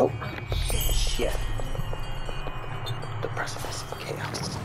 Oh, shit. The precipice of chaos.